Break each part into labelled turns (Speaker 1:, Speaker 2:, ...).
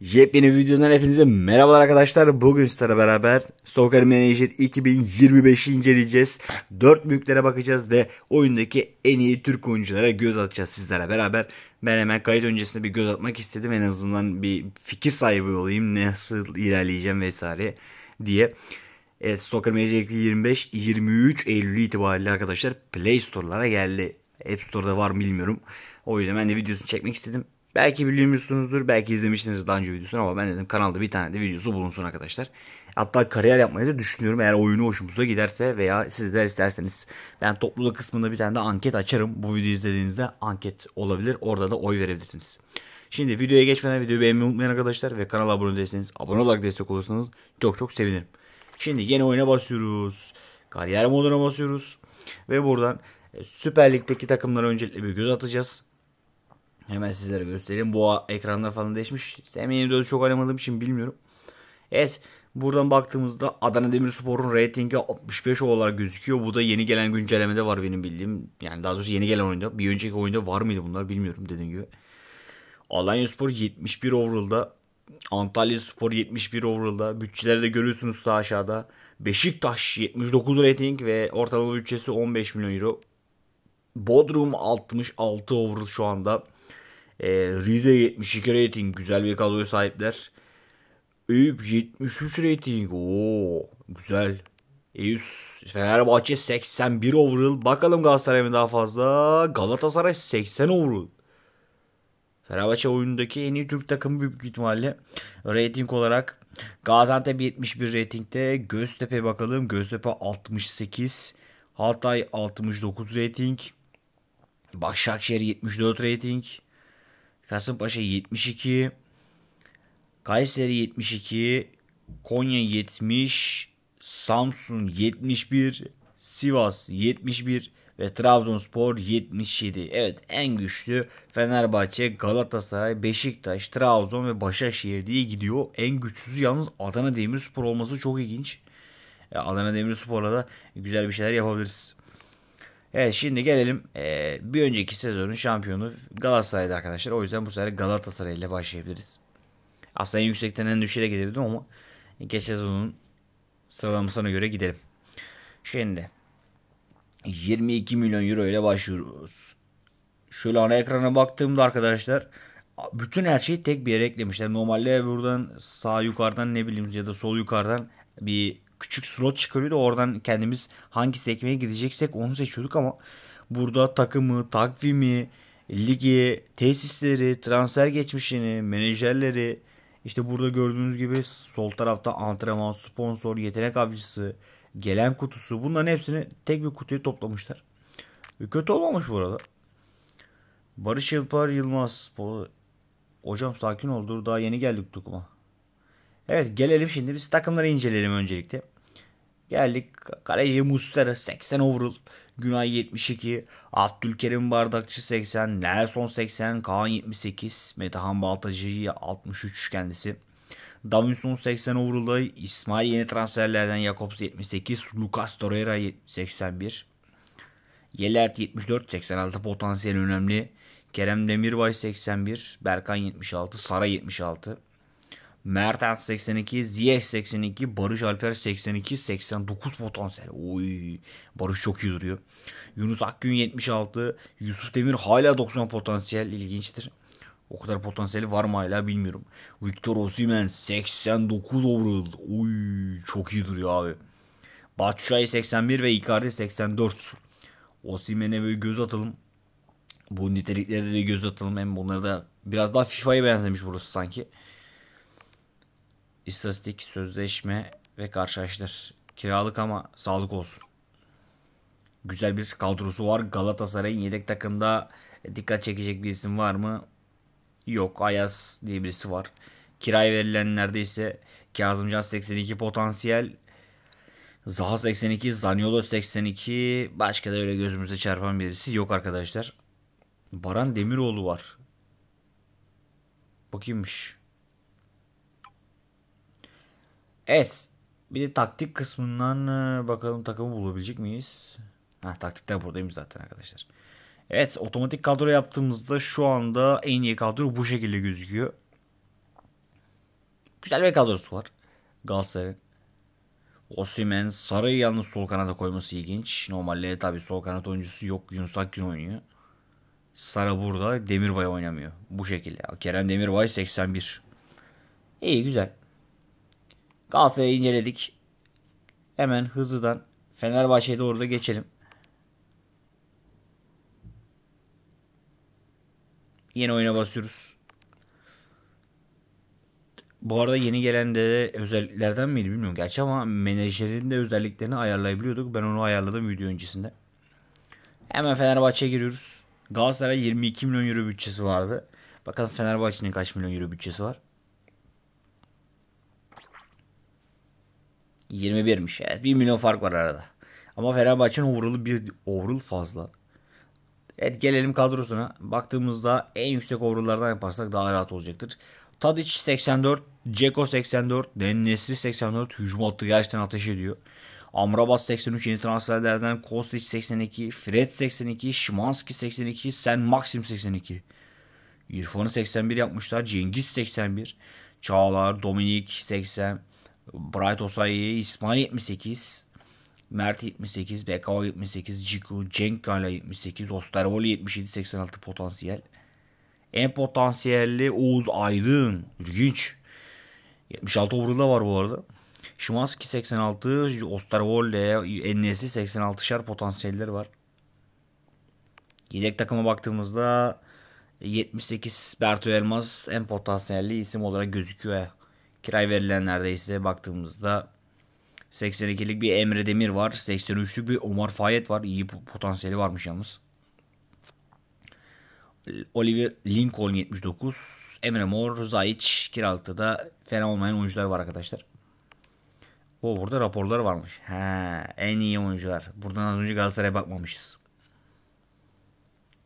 Speaker 1: Yepyeni videodan hepinize merhabalar arkadaşlar. Bugün sizlerle beraber Soccer Manager 2025'i inceleyeceğiz. Dört büyüklere bakacağız ve oyundaki en iyi Türk oyunculara göz atacağız sizlere beraber. Ben hemen kayıt öncesinde bir göz atmak istedim. En azından bir fikir sahibi olayım. Nasıl ilerleyeceğim vesaire diye. Evet Soccer Manager 2025 23 Eylül itibariyle arkadaşlar Play Store'lara geldi. App Store'da var mı bilmiyorum. O yüzden ben de videosunu çekmek istedim. Belki biliyormuşsunuzdur, belki izlemişsiniz daha önce videosunu ama ben dedim kanalda bir tane de videosu bulunsun arkadaşlar. Hatta kariyer yapmayı da düşünüyorum eğer oyunu hoşumuza giderse veya sizler isterseniz. Ben topluluk kısmında bir tane de anket açarım. Bu videoyu izlediğinizde anket olabilir. Orada da oy verebilirsiniz. Şimdi videoya geçmeden videoyu beğenmeyi unutmayın arkadaşlar ve kanala abone değilseniz abone olarak destek olursanız çok çok sevinirim. Şimdi yeni oyuna basıyoruz. Kariyer moduna basıyoruz. Ve buradan e, Süper Lig'deki takımlara öncelikle bir göz atacağız. Hemen sizlere göstereyim. Bu ekranlar falan değişmiş. SM24'ü çok oynamadığım için bilmiyorum. Evet. Buradan baktığımızda Adana Demirspor'un ratingi 65 olarak gözüküyor. Bu da yeni gelen güncellemede var benim bildiğim. Yani daha doğrusu yeni gelen oyunda. Bir önceki oyunda var mıydı bunlar bilmiyorum dediğim gibi. Alanya Spor 71 overall'da. Antalya Spor 71 overall'da. Bütçeleri de görüyorsunuz sağ aşağıda. Beşiktaş 79 rating ve ortalama bütçesi 15 milyon euro. Bodrum 66 overall şu anda. E, Rize 72 rating. Güzel bir kadroya sahipler. Eyüp 73 rating. Oo, güzel. Eyüp Fenerbahçe 81 overall. Bakalım Galatasaray mı daha fazla? Galatasaray 80 overall. Fenerbahçe oyundaki en iyi Türk takımı büyük ihtimalle. Rating olarak Gaziantep 71 ratingde. Göztepe bakalım. Göztepe 68. Hatay 69 rating. Başakşehir 74 rating. Kasımpaşa 72. Kayseri 72. Konya 70. Samsun 71. Sivas 71 ve Trabzonspor 77. Evet en güçlü Fenerbahçe, Galatasaray, Beşiktaş, Trabzon ve Başakşehir diye gidiyor. En güçsüzü yalnız Adana Demirspor olması çok ilginç. Adana Demirspor'la da güzel bir şeyler yapabiliriz. Evet şimdi gelelim ee, bir önceki sezonun şampiyonu Galatasaray'da arkadaşlar. O yüzden bu sefer Galatasaray ile başlayabiliriz. Aslında en yüksekten en düşüğe gidebildim ama geçen sezonun sıralamasına göre gidelim. Şimdi 22 milyon euro ile başlıyoruz. Şöyle ana ekrana baktığımda arkadaşlar bütün her şeyi tek bir yere eklemişler. Normalde buradan sağ yukarıdan ne bileyim ya da sol yukarıdan bir küçük slot çıkarıyordu. Oradan kendimiz hangi sekmeye gideceksek onu seçiyorduk ama burada takımı, takvimi, ligi, tesisleri, transfer geçmişini, menajerleri işte burada gördüğünüz gibi sol tarafta antrenman, sponsor, yetenek avcısı, gelen kutusu bunların hepsini tek bir kutuya toplamışlar. Kötü olmamış bu arada. Barış Yılpar Yılmaz. Hocam sakin ol dur daha yeni geldik tukuma. Evet gelelim şimdi biz takımları inceleyelim öncelikle. Geldik kaleci Mustera 80 overall. Günay 72. Abdülkerim Bardakçı 80. Nelson 80. Kaan 78. Metehan Baltacı 63 kendisi. Davinson 80 overall'da. İsmail yeni transferlerden Jakobs 78. Lucas Torreira 81. Yelert 74. 86 potansiyel önemli. Kerem Demirbay 81. Berkan 76. Sara 76. Mertens 82, Ziyech 82, Barış Alper 82, 89 potansiyel. Oy, Barış çok iyi duruyor. Yunus Akgün 76, Yusuf Demir hala 90 potansiyel ilginçtir. O kadar potansiyeli var mı hala bilmiyorum. Victor Osimhen 89 overall. Oy, çok iyi duruyor abi. Batshuayi 81 ve Icardi 84. Osimhen'e böyle göz atalım. Bu niteliklerde de göz atalım. Hem bunları da biraz daha FIFA'ya benzemiş burası sanki. İstatistik, sözleşme ve karşılaştır. Kiralık ama sağlık olsun. Güzel bir kadrosu var. Galatasaray'ın yedek takımda dikkat çekecek bir isim var mı? Yok. Ayaz diye birisi var. Kiraya verilen neredeyse Kazımcan 82 potansiyel. Zaha 82, Zaniolo 82. Başka da öyle gözümüze çarpan birisi yok arkadaşlar. Baran Demiroğlu var. Bakayımmış. Evet. Bir de taktik kısmından e, bakalım takımı bulabilecek miyiz? Ha taktikler buradayım zaten arkadaşlar. Evet otomatik kadro yaptığımızda şu anda en iyi kadro bu şekilde gözüküyor. Güzel bir kadrosu var. Galatasaray'ın. Osimhen Sarı'yı yalnız sol kanada koyması ilginç. Normalde tabii sol kanat oyuncusu yok. Yunus Akgün oynuyor. Sara burada. Demirbay oynamıyor. Bu şekilde. Kerem Demirbay 81. İyi güzel. Galatasaray'ı inceledik. Hemen hızlıdan Fenerbahçe'ye doğru da geçelim. Yeni oyuna basıyoruz. Bu arada yeni gelen de özelliklerden miydi bilmiyorum gerçi ama menajerin de özelliklerini ayarlayabiliyorduk. Ben onu ayarladım video öncesinde. Hemen Fenerbahçe'ye giriyoruz. Galatasaray 22 milyon euro bütçesi vardı. Bakalım Fenerbahçe'nin kaç milyon euro bütçesi var. 21'miş. Evet 1 milyon fark var arada. Ama Fenerbahçe'nin overall'ı bir overall fazla. Evet gelelim kadrosuna. Baktığımızda en yüksek overall'lardan yaparsak daha rahat olacaktır. Tadic 84, Ceko 84, Den Nesri 84 hücum hattı gerçekten ateş ediyor. Amrabat 83 yeni transferlerden Kostic 82, Fred 82, Şimanski 82, Sen Maxim 82. İrfan'ı 81 yapmışlar. Cengiz 81. Çağlar, Dominik 80. Bright Osayi, İsmail 78. Mert 78, Bekao 78, Ciku, Cenk Gala 78, Osterwoli 77, 86 potansiyel. En potansiyelli Oğuz Aydın. İlginç. 76 overall'da var bu arada. Şimanski 86, Osterwolde, Ennesi 86'şar potansiyelleri var. Yedek takıma baktığımızda 78 Berto Elmas en potansiyelli isim olarak gözüküyor. Kiray verilenlerde ise baktığımızda 82'lik bir Emre Demir var. 83'lük bir Omar Fayet var. İyi potansiyeli varmış yalnız. Oliver Lincoln 79. Emre Mor, Zayç, kiralıkta da fena olmayan oyuncular var arkadaşlar. O burada raporlar varmış. He, en iyi oyuncular. Buradan az önce Galatasaray'a bakmamışız.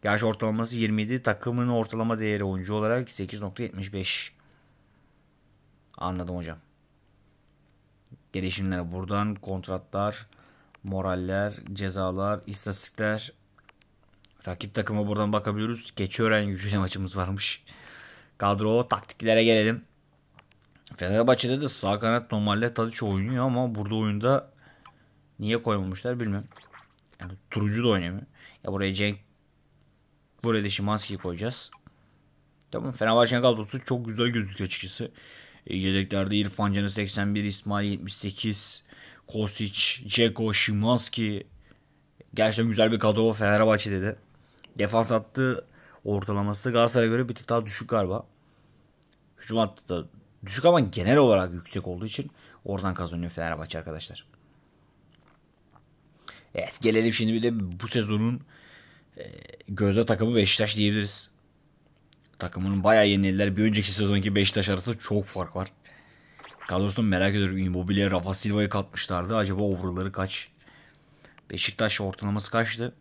Speaker 1: Yaş ortalaması 27. Takımın ortalama değeri oyuncu olarak 8.75. Anladım hocam. Gelişimler buradan kontratlar, moraller, cezalar, istatistikler. Rakip takıma buradan bakabiliyoruz. Keçiören gücüyle maçımız varmış. Kadro taktiklere gelelim. Fenerbahçe'de de sağ kanat normalde Tadiç oynuyor ama burada oyunda niye koymamışlar bilmiyorum. Yani turuncu da oynamıyor. Ya buraya Cenk buraya da Şimanski'yi koyacağız. Tamam Fenerbahçe'nin kadrosu çok güzel gözüküyor açıkçası. E, yedeklerde İrfan Can'ı 81, İsmail 78, Kosic, Ceko, Şimanski. Gerçekten güzel bir kadro Fenerbahçe'de de. Defans hattı ortalaması Galatasaray'a göre bir tık daha düşük galiba. Hücum hattı da düşük ama genel olarak yüksek olduğu için oradan kazanıyor Fenerbahçe arkadaşlar. Evet gelelim şimdi bir de bu sezonun e, gözde takımı Beşiktaş diyebiliriz. Takımının bayağı yenildiler. Bir önceki sezonki Beşiktaş arasında çok fark var. Kadrosunu merak ediyorum. Immobile, Rafa Silva'yı katmışlardı. Acaba overları kaç? Beşiktaş ortalaması kaçtı?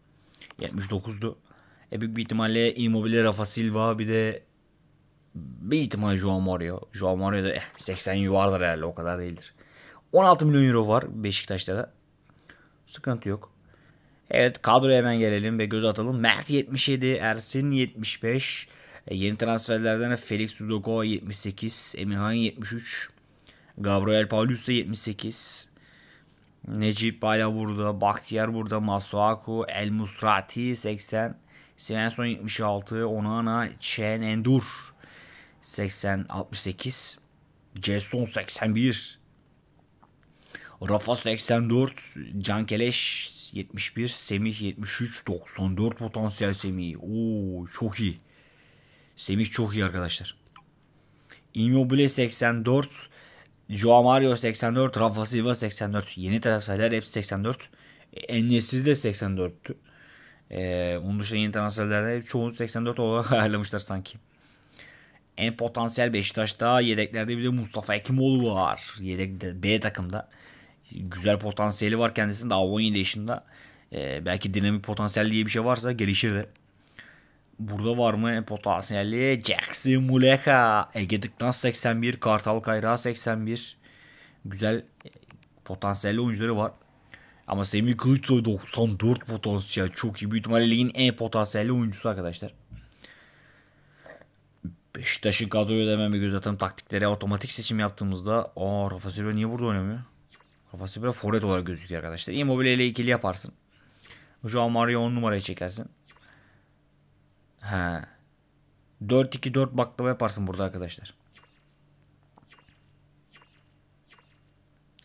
Speaker 1: 79'du. E büyük bir ihtimalle Immobile, Rafa Silva bir de bir ihtimal Joao Mario. Joao Mario da eh, 80 vardır herhalde o kadar değildir. 16 milyon euro var Beşiktaş'ta da. Sıkıntı yok. Evet kadroya hemen gelelim ve göz atalım. Mert 77, Ersin 75. E, yeni transferlerden Felix Dudoko 78, Emirhan 73, Gabriel Paulus 78, Necip hala burada, Bahtiyar burada, Masuaku, El Musrati 80, Svensson 76, Onana, Chen Endur 80 68 Jason 81 Rafa 84 Can Keleş 71 Semih 73 94 potansiyel Semih Oo çok iyi Semih çok iyi arkadaşlar Immobile 84 Joao Mario 84 Rafa Silva 84 yeni transferler hepsi 84 Enes'i de 84'tü ee, onun dışında yeni transferlerde çoğunu 84 olarak ayarlamışlar sanki. En potansiyel Beşiktaş'ta yedeklerde bir de Mustafa Ekimoğlu var. Yedekte B takımda. Güzel potansiyeli var kendisinde daha 17 yaşında. Ee, belki dinamik potansiyel diye bir şey varsa gelişir de. Burada var mı en potansiyelli? Jackson Muleka. Ege'dikten 81. Kartal Kayrağı 81. Güzel e, potansiyelli oyuncuları var. Ama Semih Kılıçsoy 94 potansiyel. Çok iyi. Büyük ihtimalle ligin en potansiyelli oyuncusu arkadaşlar. Beşiktaş'ın kadroyu da hemen bir göz atalım. Taktiklere otomatik seçim yaptığımızda aa Rafa Silva niye burada oynamıyor? Rafa Silva forvet olarak gözüküyor arkadaşlar. Immobile ile ikili yaparsın. Joao Mario 10 numarayı çekersin. He. 4-2-4 baklava yaparsın burada arkadaşlar.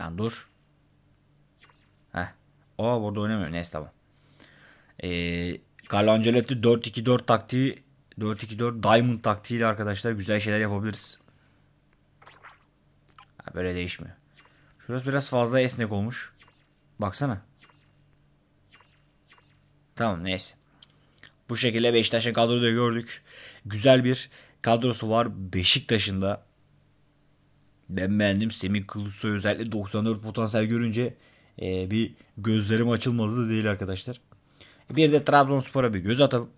Speaker 1: Lan dur. Heh. O burada oynamıyor. Neyse tamam. Ee, Carlo Ancelotti 4-2-4 taktiği 4-2-4 Diamond taktiğiyle arkadaşlar güzel şeyler yapabiliriz. Ha, böyle değişmiyor. Şurası biraz fazla esnek olmuş. Baksana. Tamam neyse. Bu şekilde Beşiktaş'ın kadroyu da gördük. Güzel bir kadrosu var Beşiktaş'ın da. Ben beğendim. Semih Kılıçsoy özellikle 94 potansiyel görünce e, bir gözlerim açılmadı da değil arkadaşlar. Bir de Trabzonspor'a bir göz atalım.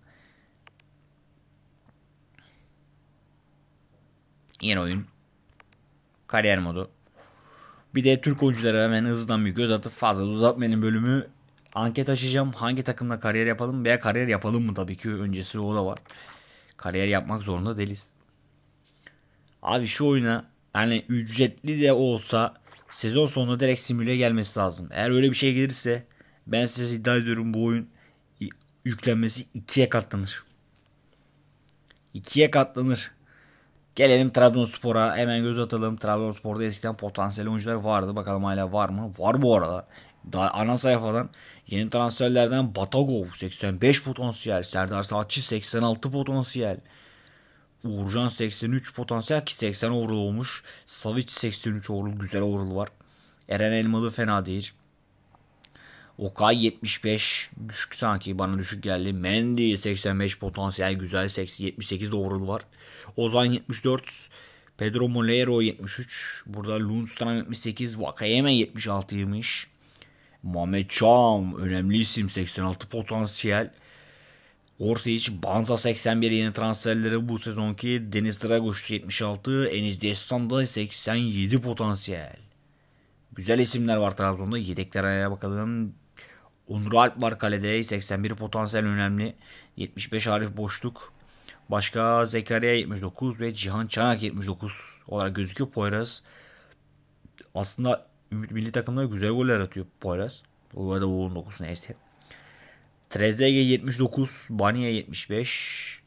Speaker 1: Yeni oyun. Kariyer modu. Bir de Türk oyunculara hemen hızlıdan bir göz atıp fazla uzatmayın bölümü anket açacağım. Hangi takımla kariyer yapalım veya kariyer yapalım mı tabii ki öncesi o da var. Kariyer yapmak zorunda değiliz. Abi şu oyuna hani ücretli de olsa sezon sonunda direkt simüle gelmesi lazım. Eğer öyle bir şey gelirse ben size iddia ediyorum bu oyun yüklenmesi ikiye katlanır. İkiye katlanır. Gelelim Trabzonspor'a hemen göz atalım. Trabzonspor'da eskiden potansiyel oyuncular vardı. Bakalım hala var mı? Var bu arada. Daha ana sayfadan yeni transferlerden Batagov 85 potansiyel. Serdar Saatçi 86 potansiyel. Uğurcan 83 potansiyel ki 80 overall olmuş. Savic 83 overall güzel overall var. Eren Elmalı fena değil. Okay 75 düşük sanki bana düşük geldi. Mendy 85 potansiyel güzel 78 overall var. Ozan 74. Pedro Molero 73. Burada Lundstram 78. Vakayeme 76'ymış. Mehmet Çam önemli isim 86 potansiyel. Orsic, Banza 81 yeni transferleri bu sezonki. Deniz Dragoş 76. Enis Destan da 87 potansiyel. Güzel isimler var Trabzon'da. Yedeklere bakalım. Onur Alp var kalede. 81 potansiyel önemli. 75 Arif boşluk. Başka Zekeriya 79 ve Cihan Çanak 79 olarak gözüküyor Poyraz. Aslında Ümit Milli takımda güzel goller atıyor Poyraz. O arada 19 neyse. Trezeguet 79, Baniye 75,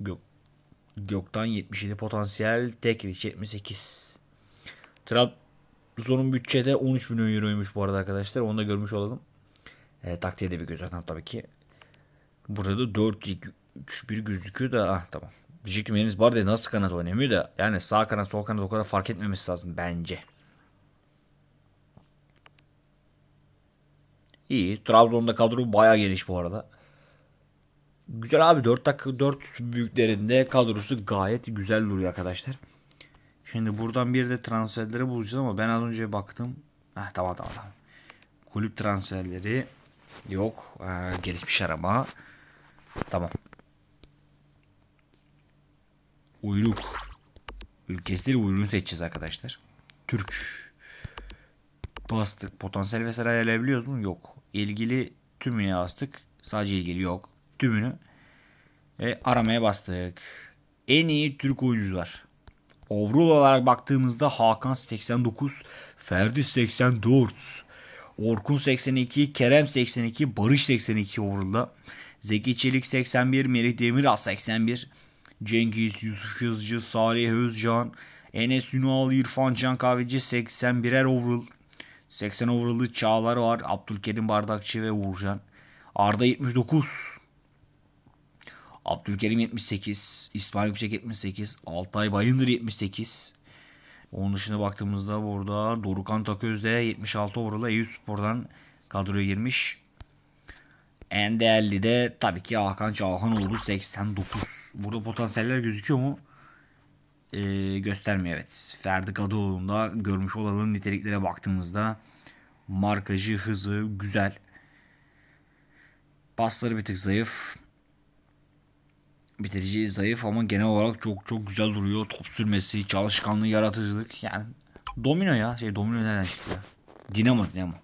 Speaker 1: Gök, Gökten 77 potansiyel, Tekriç 78. Trabzon'un bütçede 13 milyon euroymuş bu arada arkadaşlar. Onu da görmüş olalım. E, taktiğe de bir göz atalım tabii ki. Burada da 4 2 3 1 gözüküyor da ah tamam. Diyecektim Enis Barde nasıl kanat oynamıyor da yani sağ kanat sol kanat o kadar fark etmemesi lazım bence. İyi. Trabzon'da kadro baya geniş bu arada. Güzel abi 4 dakika 4 büyüklerinde kadrosu gayet güzel duruyor arkadaşlar. Şimdi buradan bir de transferleri bulacağız ama ben az önce baktım. Heh, tamam tamam tamam. Kulüp transferleri yok. Ee, gelişmiş arama. Tamam. Uyruk. Ülkesi uyruğunu seçeceğiz arkadaşlar. Türk. Bastık. Potansiyel vesaire ayarlayabiliyoruz mu? Yok. İlgili tümüne bastık. Sadece ilgili yok. Tümünü. E, aramaya bastık. En iyi Türk oyuncular. Overall olarak baktığımızda Hakan 89, Ferdi 84, Orkun 82, Kerem 82, Barış 82 overall'da. Zeki Çelik 81, Merih Demiral 81, Cengiz, Yusuf Yazıcı, Salih Özcan, Enes Ünal, İrfan Can Kahveci 81'er overall. 80 overall'lı Çağlar var. Abdülkerim Bardakçı ve Uğurcan. Arda 79. Abdülkerim 78. İsmail Yüksek 78. Altay Bayındır 78. Onun dışında baktığımızda burada Dorukan Taköz'de 76 overall'la Eyüp Spor'dan kadroya girmiş. En değerli de tabii ki Hakan Çalhanoğlu 89. Burada potansiyeller gözüküyor mu? Ee, göstermiyor evet. Ferdi Kadıoğlu'nda görmüş olalım niteliklere baktığımızda markajı, hızı güzel. Pasları bir tık zayıf. Bitirici zayıf ama genel olarak çok çok güzel duruyor. Top sürmesi, çalışkanlığı, yaratıcılık. Yani domino ya. Şey domino nereden çıktı ya? Dinamo, Dinamo.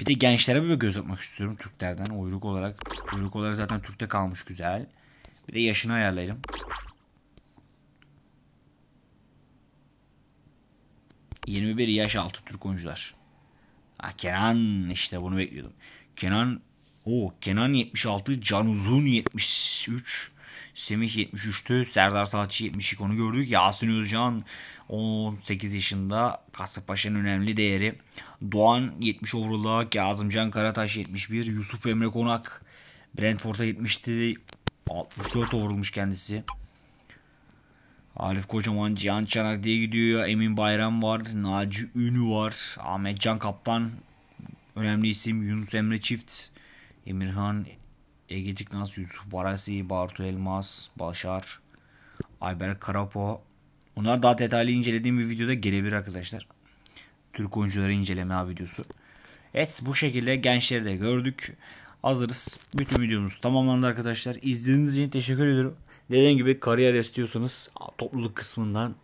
Speaker 1: Bir de gençlere bir göz atmak istiyorum Türklerden. Uyruk olarak. Uyruk olarak zaten Türk'te kalmış güzel. Bir de yaşını ayarlayalım. ...21 yaş altı Türk oyuncular. Ha, Kenan işte bunu bekliyordum. Kenan o Kenan 76, Can Uzun 73, Semih 73'tü, Serdar Saatçi 72 onu gördük. Yasin Özcan 18 yaşında Kasımpaşa'nın önemli değeri. Doğan 70 overall'a, Kazımcan Karataş 71, Yusuf Emre Konak Brentford'a gitmişti. 64 overall'muş kendisi. Arif Kocaman, Cihan Çanak diye gidiyor. Emin Bayram var. Naci Ünü var. Ahmet Can Kaptan. Önemli isim. Yunus Emre Çift. Emirhan Ege Ciknaz, Yusuf Barasi, Bartu Elmas, Başar, Ayber Karapo. Bunlar daha detaylı incelediğim bir videoda gelebilir arkadaşlar. Türk oyuncuları inceleme videosu. Evet bu şekilde gençleri de gördük. Hazırız. Bütün videomuz tamamlandı arkadaşlar. İzlediğiniz için teşekkür ediyorum. Dediğim gibi kariyer istiyorsanız topluluk kısmından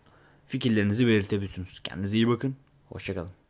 Speaker 1: fikirlerinizi belirtebilirsiniz. Kendinize iyi bakın. Hoşçakalın.